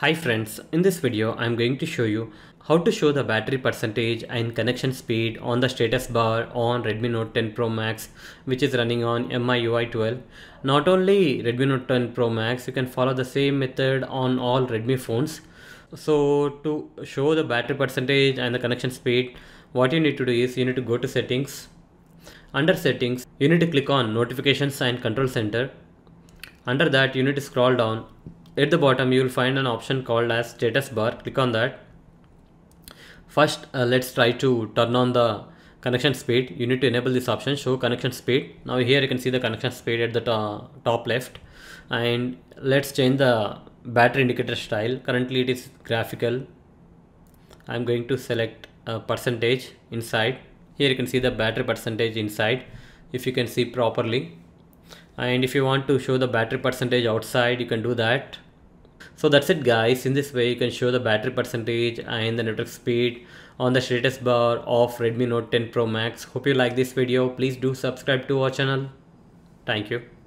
Hi friends, in this video I'm going to show you how to show the battery percentage and connection speed on the status bar on Redmi Note 10 Pro Max which is running on MIUI 12. Not only Redmi Note 10 Pro Max, you can follow the same method on all Redmi phones. So to show the battery percentage and the connection speed, what you need to do is you need to go to settings. Under settings, you need to click on notifications and control center. Under that you need to scroll down at the bottom you will find an option called as status bar. Click on that. First uh, let's try to turn on the connection speed. You need to enable this option show connection speed. Now here you can see the connection speed at the to top left. And let's change the battery indicator style. Currently it is graphical. I'm going to select a percentage inside. Here you can see the battery percentage inside if you can see properly. And if you want to show the battery percentage outside you can do that so that's it guys. In this way you can show the battery percentage and the network speed on the status bar of Redmi Note 10 Pro Max. Hope you like this video. Please do subscribe to our channel. Thank you